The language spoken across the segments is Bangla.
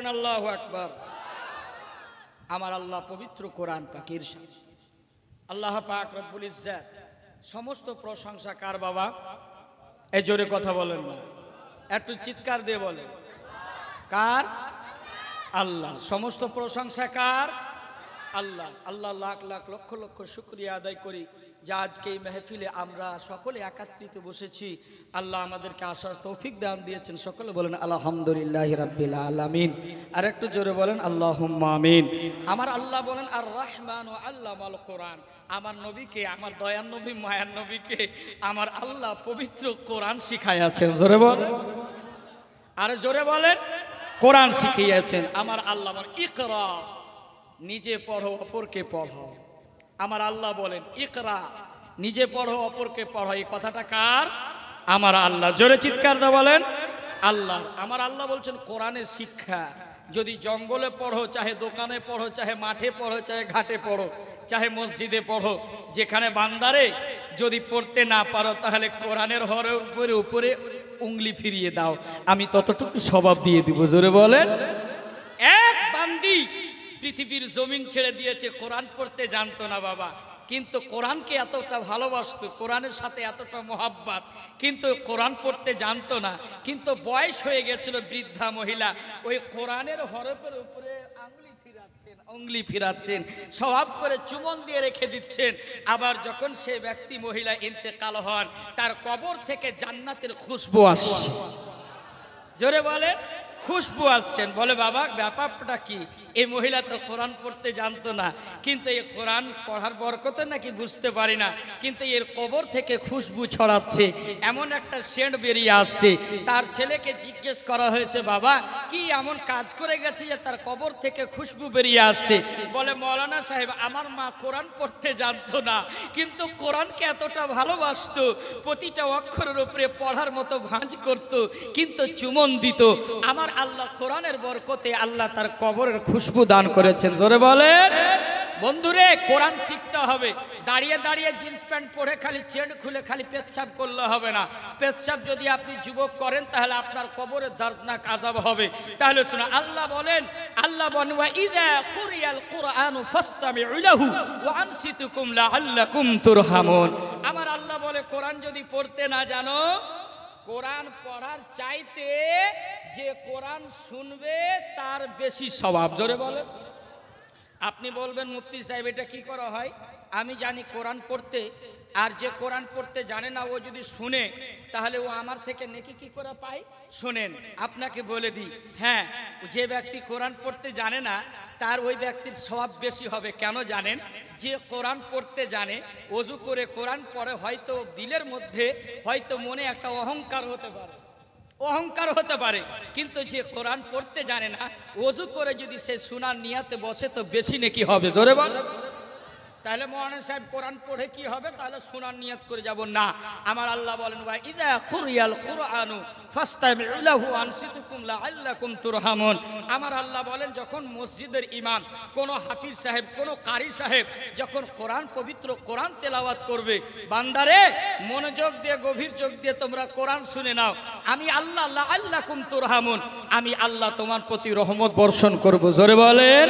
বলেন, আল্লাহ আকবার। আমার আল্লাহ পবিত্র কোরআন পাকির আল্লাহ পাক রব্বুল ইজ্জাত, সমস্ত প্রশংসা কার বাবা? এই জোরে কথা বলেন না। একটু চিৎকার দিয়ে বলেন। কার? আল্লাহ। সমস্ত প্রশংসা কার? আল্লাহ। আল্লাহ লাখ লাখ লক্ষ লক্ষ শুক্রিয়া আদায় করি। যা আজকে এই মেহফিলে আমরা সকলে একাত্রিত বসেছি, আল্লাহ আমাদেরকে আশ্বাস, তৌফিক দান দিয়েছেন। সকলে বলেন, আলহামদুলিল্লাহ রাব্বিল আলামিন। আর একটু জোরে বলেন আল্লাহ আমিন। আমার আল্লাহ বলেন আর রহমান ও আল্লাহ আল কোরআন। আমার নবীকে, আমার দয়ার নবী, মায়ার নবীকে, আমার আল্লাহ পবিত্র কোরআন শিখাইয়াছেন। জোরে বলেন আর জোরে বলেন, কোরআন শিখিয়েছেন। আমার আল্লাহ ইকরা, নিজে পড়ো, অপরকে পড়ো আমার আল্লাহ বলেন, ইকরা, নিজে পড়ো, অপরকে পড়ো। এই কথাটা কার? আমার আল্লাহ। জোরে চিৎকার দা বলেন, আল্লাহ। আমার আল্লাহ বলছেন, কোরআনের শিক্ষা, যদি জঙ্গলে পড়ো, চাহে দোকানে পড়ো, চাহে মাঠে পড়ো, চাহে ঘাটে পড়ো, চাহে মসজিদে পড়ো, যেখানে বান্দারে যদি পড়তে না পারো, তাহলে কোরআনের হরে উপরে উপরে উংলি ফিরিয়ে দাও। আমি ততটুকু স্বভাব দিয়ে দিব। জোরে বলেন, এক বান্দি পৃথিবীর জমিন ছেড়ে দিয়েছে, কোরআন পড়তে জানতো না বাবা। কিন্তু কোরআনকে এতটা ভালোবাসতো, কোরআনের সাথে এতটা মোহাব্বাত, কিন্তু কোরআন পড়তে জানতো না। কিন্তু বয়স হয়ে গেছিল বৃদ্ধা মহিলা, ওই কোরআনের হরফের উপরে আঙুলি ফিরাচ্ছেন, অঙ্গলি ফিরাচ্ছেন, স্বভাব করে চুমন দিয়ে রেখে দিচ্ছেন। আবার যখন সে ব্যক্তি মহিলা ইন্তেকাল হন, তার কবর থেকে জান্নাতের খুশবু আসছে। জোরে বলে খুশবু আসছেন। বলে, বাবা, ব্যাপারটা কি? এই মহিলা তো কোরআন পড়তে জানতো না। কিন্তু এই কোরআন পড়ার বরকতে নাকি বুঝতে পারি না। কিন্তু এর কবর থেকে খুশবু ছড়াচ্ছে। এমন একটা সেন্ট বেরিয়ে আসছে। তার ছেলেকে জিজ্ঞেস করা হয়েছে, বাবা, কি এমন কাজ করে গেছে যে তার কবর থেকে খুশবু বেরিয়ে আসছে? বলে, মৌলানা সাহেব, আমার মা কোরআন পড়তে জানতো না। কিন্তু কোরআনকে এতটা ভালোবাসত, প্রতিটা অক্ষরের উপরে পড়ার মতো ভাঁজ করত, কিন্তু চুমন দিত। আমার আল্লাহ কোরআনের বরকতে আল্লাহ তার কবরের খুশবু দান করেছেন। জোরে বলেন। বন্ধুরে, কোরআন শিখতে হবে। দাঁড়িয়ে দাঁড়িয়ে জিন্স প্যান্ট পরে খালি চেন খুলে খালি পেচ্ছাপ করলে হবে না। পেচ্ছাপ যদি আপনি যুবক করেন, তাহলে আপনার কবরের দর্দনাক আজাব হবে। তাহলে শুনে আল্লাহ বলেন আল্লাহ বলেন, ওয়া ইযা কুরিয়াল কুরআনু ফাসতামিউ লাহু ওয়া আনসিতুকুম লাআল্লাকুম তুরহামুন। আমার আল্লাহ বলে, কোরআন যদি পড়তে না জানো কোরআন পড়ার চাইতে যে কোরআন শুনবে, তার বেশি স্বভাব। জোরে বলে আপনি বলবেন, মুফতি সাহেব, এটা কি করা হয়? আমি জানি কোরআন পড়তে, আর যে কোরআন পড়তে জানে না, ও যদি শুনে, তাহলে ও আমার থেকে নেকি কি করে পায়? শোনেন, আপনাকে বলে দিই। হ্যাঁ যে ব্যক্তি কোরআন পড়তে জানে না তার ওই ব্যক্তির স্বভাব বেশি হবে। কেন জানেন? যে কোরআন পড়তে জানে, অজু করে কোরআন পড়ে, হয়তো দিলের মধ্যে, হয়তো মনে একটা অহংকার হতে পারে। অহংকার হতে পারে। কিন্তু যে কোরআন পড়তে জানে না, অজু করে যদি সে সোনার নিয়াতে বসে, তো বেশি নাকি হবে। জোরে বল। তাহলে মহানা সাহেব কোরআন পড়ে কি হবে? তাহলে শোনার নিয়ত করে যাব। না, আমার আল্লাহ বলেন ভাই তুরহামুন। আমার আল্লাহ বলেন, যখন মসজিদের ইমাম, কোন হাফিজ সাহেব, কোন কারি সাহেব যখন কোরআন পবিত্র কোরআন তেলাওয়াত করবে, বান্দারে, মনোযোগ দিয়ে, গভীর যোগ দিয়ে তোমরা কোরআন শুনে নাও। আমি আল্লাহ লাআল্লাকুম তুরহামুন। আমি আল্লাহ তোমার প্রতি রহমত বর্ষণ করব। জোরে বলেন।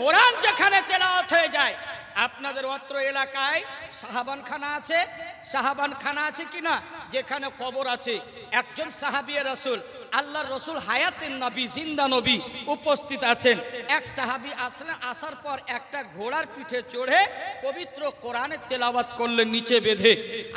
কোরআন যেখানে তেলাওয়াত হয়ে যায় আপনাদের অত্র এলাকায় সাহাবান খানা আছে। সাহাবান খানা আছে কিনা? যেখানে কবর আছে। একজন সাহাবিয়া রসুল আল্লাহর রসুল হায়াতের নবী, জিন্দা নবী উপস্থিত আছেন। এক সাহাবি আসলে, আসার পর একটা ঘোড়ার পিঠে চড়ে পবিত্র কোরআনে তেলাওয়াত করলেন, নিচে বেঁধে।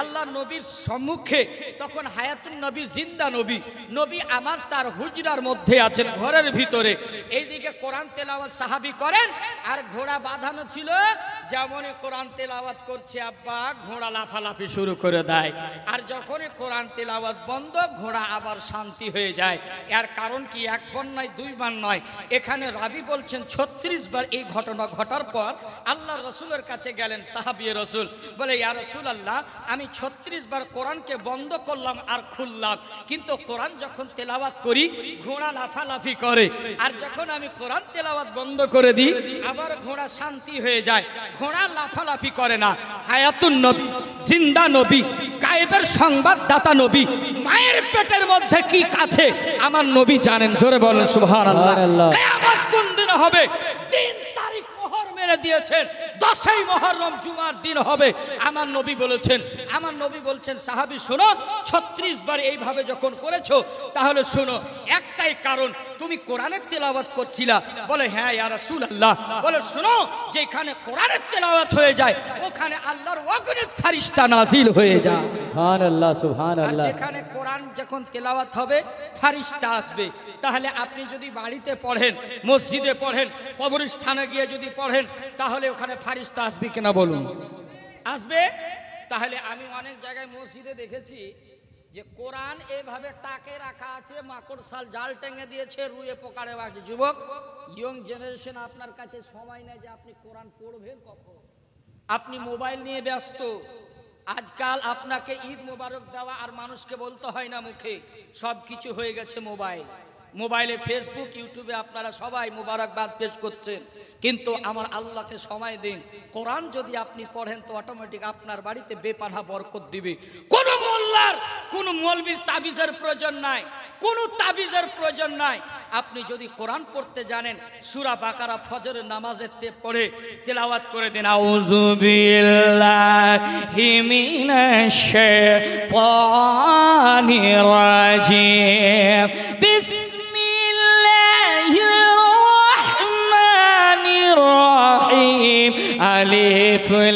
আল্লাহ নবীর সম্মুখে তখন হায়াতুন নবী, জিন্দা নবী নবী আমার তার হুজরার মধ্যে আছেন ঘরের ভিতরে। এইদিকে কোরআন তেলাওয়াত সাহাবি করেন, আর ঘোড়া বাঁধানো ছিল, যেমনই কোরআন তেলাওয়াত করছে, আব্বা, ঘোড়া লাফালাফি শুরু করে দেয়। আর যখনই কোরআন তেলাওয়াত বন্ধ, ঘোড়া আবার শান্তি হয়ে যায়। এর কারণ কি? একবার নয় দুইবার নয়। এখানে রাবি বলছেন, ছত্রিশ বার এই ঘটনা ঘটার পর আল্লাহ রসুলের কাছে গেলেন সাহাবিয়ে রসুল। বলে, ইয়া রসুল আল্লাহ আমি ছত্রিশ বার কোরআনকে বন্ধ করলাম আর খুললাম। কিন্তু কোরআন যখন তেলাওয়াত করি, ঘোড়া লাফালাফি করে। আর যখন আমি কোরআন তেলাওয়াত বন্ধ করে দিই, আবার ঘোড়া শান্তি হয়ে যায়। ঘোড়া লাফালাফি করে না। হায়াতুন নবী, জিন্দা নবী, গায়েবের সংবাদদাতা নবী, মায়ের পেটের মধ্যে কি আছে আমার নবী জানেন জোরে বলেন সুহান আল্লাহ কোন দিন হবে? তিন তারিখ মোহর মেরে দিয়েছেন দশই মহরম জুমার দিন হবে। আমার নবী বলেছেন আমার নবী বলছেন সাহাবি শোনো ছত্রিশ বার এইভাবে যখন করেছ তাহলে শোনো একটাই কারণ তুমি কোরআনের তেলাওয়াত করছিলা। বলে হ্যাঁ ইয়া রাসূলুল্লাহ। বলে শোনো যেখানে কোরআনের তেলাওয়াত হয়ে যায় ওখানে আল্লাহর অগণিত ফারিস্তা নাজিল হয়ে যায়। সুবহান আল্লাহ সুবহান আল্লাহ যেখানে কোরআন যখন তেলাওয়াত হবে ফারিস্তা আসবে। তাহলে আপনি যদি বাড়িতে পড়েন মসজিদে পড়েন কবরস্থানে গিয়ে যদি পড়েন তাহলে ওখানে ফারিস্তা আসবে কিনা বলুন? আসবে? তাহলে আমি অনেক জায়গায় মসজিদে দেখেছি যে কোরআন এভাবে টাকে রাখা আছে, মাকড় সাল জাল টেঙে দিয়েছে, রুয়ে পোকারে বাকি যুবক ইয়ং জেনারেশন আপনার কাছে সময় নেই যে আপনি কোরআন পড়বেন কখন। আপনি মোবাইল নিয়ে ব্যস্ত। আজকাল আপনাকে ঈদ মোবারক দেওয়া আর মানুষকে বলতে হয় না মুখে। সব কিছু হয়ে গেছে মোবাইল। মোবাইলে ফেসবুক ইউটিউবে আপনারা সবাই মোবারকবাদ পেশ করছেন। কিন্তু আমার আল্লাহকে সময় দিন। কোরআন যদি আপনি পড়েন তো অটোমেটিক আপনার বাড়িতে বেপানা বরকত দিবে। কোন মোল্লার, কোন মৌলবীর তাবিজের প্রয়োজন নাই। কোন তাবিজের প্রয়োজন নাই। আপনি যদি কোরআন পড়তে জানেন, সুরা বাকারা ফজরের নামাজের তে পড়ে তেলাওয়াত করে দিন। আউযু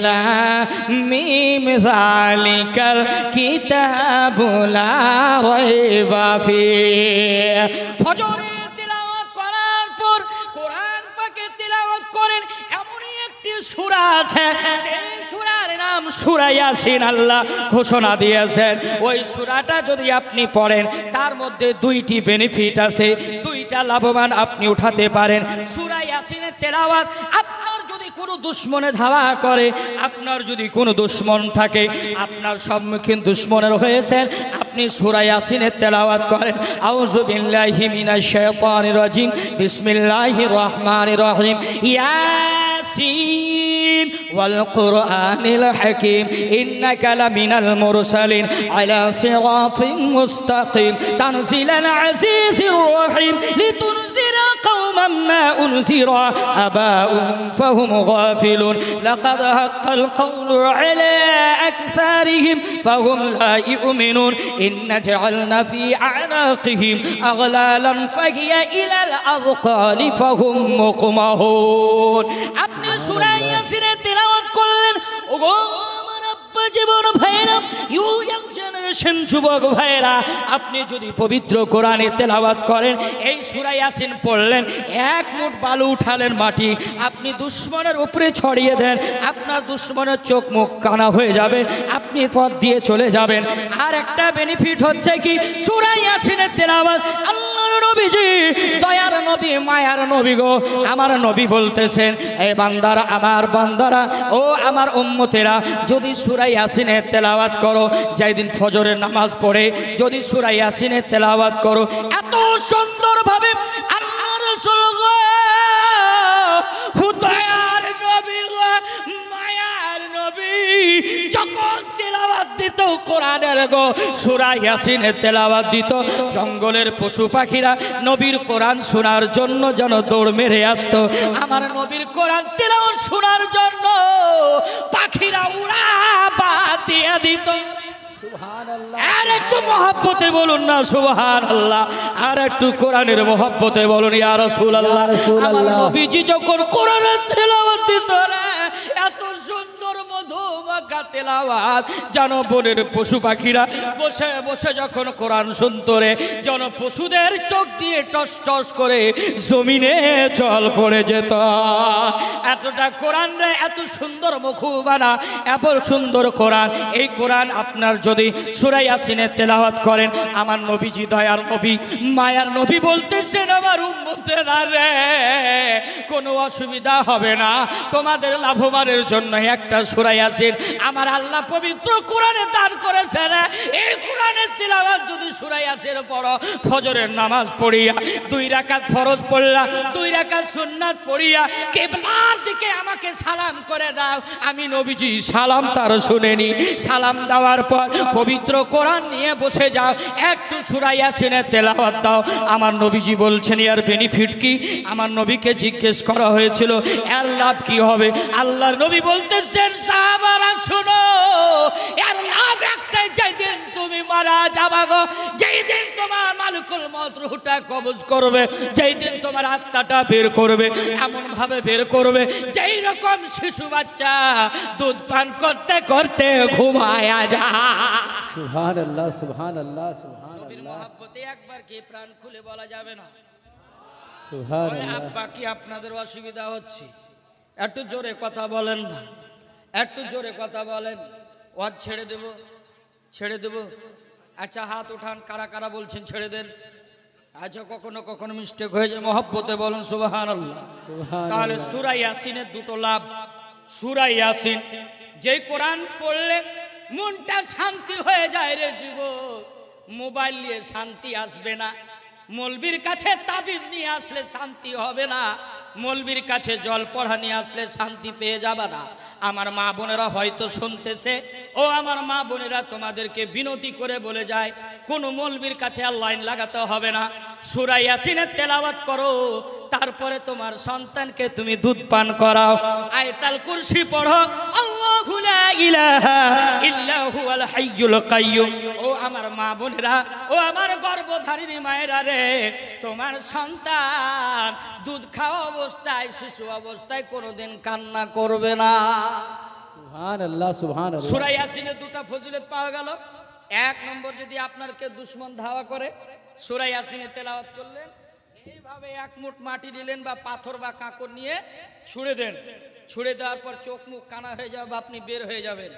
লাম মিম যালিকাল কিতাবু লা রাইবা ফিহ ফজরে তেলাওয়াত করার পর কোরআন পাকে তেলাওয়াত করেন এমনই একটি সূরা আছে যে নাম সূরা ইয়াসিন আল্লাহ ঘোষণা দিয়েছেন। ওই সূরাটা যদি আপনি পড়েন, তার মধ্যে দুইটি বেনিফিট আছে, দুইটা লাভবান আপনি উঠাতে পারেন। সূরা ইয়াসিনের তেলাওয়াত আপনার যদি কোনো দুশ্মনে ধাওয়া করে, আপনার যদি কোনো দুশ্মন থাকে, আপনার সম্মুখীন দুশ্মনের হয়েছেন, আপনি সুরাই আসিনে তেলাওয়াত করেন। আউযু বিল্লাহি মিনাশ রাজিম, বিসমিল্লাহির রহমানির রহিম। ইয়াসিন। والقرآن الحكيم. إنك لمن المرسلين على صراط مستقيم. تنزيل العزيز الرحيم. لتنزل قوما ما أنزل أباؤهم فهم غافلون. لقد حق القول على أكثرهم فهم لا يؤمنون. إن جعلنا في أعناقهم أغلالا فهي إلى الأذقان فهم مقمهون أبن سورة ياسر ওগো জীবন ভাইরা ইউ জেনারেশন যুবক ভাইরা, আপনি যদি পবিত্র কোরআনে তেলাওয়াত করেন, এই সূরা ইয়াসিন পড়লেন, এক মুঠ বালু উঠালেন মাটি, আপনি দুশ্মনের উপরে ছড়িয়ে দেন, আপনার দুশ্মনের চোখ মুখ কানা হয়ে যাবে, আপনি পথ দিয়ে চলে যাবেন। আর একটা বেনিফিট হচ্ছে কি? সূরা ইয়াসিনের তেলাওয়াত আল্লাহর নবীজি, দয়ার নবী, মায়ার নবী গো। আমার নবী বলতেছেন, এ বান্দারা, আমার বান্দারা, ও আমার উম্মতেরা, যদি সুরাই আসিনে তেলাওয়াত করো, যেদিন ফজরের নামাজ পড়ে, যদি সুরাই আসিনে তেলাওয়াত করো, এত সুন্দরভাবে আল্লাহ রাসূল তেলাওয়াত কোরআনের গো। সূরা ইয়াসিনের তেলাওয়াত দিত। জঙ্গলের পশু পাখিরা নবীর কোরআন শোনার জন্য যেন দৌড় মেরে আসতো। আমার নবীর কোরআন তেলাওয়াত শোনার জন্য পাখিরা উড়া দিয়ে দিত। আর একটু মহাব্বতে বলুন না সুবহান আল্লাহ আর একটু কোরআনের মহাব্বতে বলুন ইয়া রাসূলুল্লাহ। নবীজি যখন কোরআনের তেলাওয়াত দিত মধুমাখা তেলাওয়াত। যেন বনের পশু পাখিরা বসে বসে যখন কোরআন শুনত রে যেন পশুদের চোখ দিয়ে টস টস করে জমিনে জল পড়ে যেত। এতটা কোরআন রে, এত সুন্দর মুখবানা এত সুন্দর কোরআন। এই কোরআন আপনার যদি সুরাই আসিনে তেলাওয়াত করেন, আমার নবীজি দয়ার নবী, মায়ার নবী বলতেছেন, আমার উম্মতেরা রে, কোনো অসুবিধা হবে না। তোমাদের লাভবানের জন্য একটা সুরাই আসেন। আমার আল্লাহ পবিত্র কোরআনে দান করেছেন। এই কোরআনের তিলাওয়াত যদি সুরাই আসের পড়ো ফজরের নামাজ পড়িয়া, দুই রাখাত ফরজ পড়লা দুই রাখাত সুন্নাত পড়িয়া কেবলার দিকে আমাকে সালাম করে দাও। আমি নবীজি, সালাম তার শুনেনি। সালাম দেওয়ার পর পবিত্র কোরআন নিয়ে বসে যাও। একটু সুরাই আসিনে তেলাওয়াত দাও। আমার নবীজি বলছেন ইয়ার বেনিফিট কি? আমার নবীকে জিজ্ঞেস করা হয়েছিল, এর লাভ কি হবে? আল্লাহর নবী বলতেছেন, সাহাবারা, শুনো, এর লাভ একটাই যেই দিন তুমি মারা যাবা গো। যেই দিন তোমার মালিকুল মত রুহটা কবজ করবে যেই দিন তোমার আত্মাটা বের করবে এমন ভাবে বের করবে যেই রকম শিশু বাচ্চা দুধ পান করতে করতে ঘুমায়া যা। সুবহান আল্লাহ সুবহান আল্লাহ আল্লাহ মহাব্বতে একবার কি প্রাণ খুলে বলা যাবে না? সুবহান বলে, আল্লাহ কি আপনাদের অসুবিধা হচ্ছে? একটু জোরে কথা বলেন না। একটু জোরে কথা বলেন। ওয়াজ ছেড়ে দেব? ছেড়ে দেব। আচ্ছা হাত উঠান কারা কারা বলছেন ছেড়ে দেন। আচ্ছা কখনো কখনো মিস্টেক হয়ে যায়। মহব্বতে বলেন সুবাহান আল্লাহ তাহলে সুরাই ইয়াসিনের দুটো লাভ। সুরাই ইয়াসিন যেই কোরআন পড়লে মনটা শান্তি হয়ে যায় রে যুব মোবাইল নিয়ে শান্তি আসবে না। মলবির কাছে তাবিজ নিয়ে আসলে শান্তি হবে না। মলবির কাছে জল পড়া নিয়ে আসলে শান্তি পেয়ে যাবে না। আমার মা বোনেরা হয়তো শুনতেছে ও আমার মা বোনেরা, তোমাদেরকে বিনতি করে বলে যায়, কোনো মলবির কাছে আর লাইন লাগাতে হবে না। সুরাই ইয়াসিনের তেলাওয়াত করো, তারপরে তোমার সন্তানকে তুমি দুধ পান করাও। আয়তাল কুরসি পড়ো লা ইলাহা ও আমার মা বোনেরা, ও আমার মায়েরা রে, তোমার সন্তান দুধ খাওয়া অবস্থায়, শিশু অবস্থায় কোনোদিন কান্না করবে না। ইয়াসিনের দুটো ফজিলত পাওয়া গেল। এক নম্বর, যদি দুশ্মন ধাওয়া করে তেলাওয়াত করলেন, এইভাবে মাটি দিলেন বা পাথর বা নিয়ে ছুঁড়ে দেন। ছুঁড়ে দেওয়ার পর চোখ মুখ কানা হয়ে যাবে, আপনি বের হয়ে যাবেন।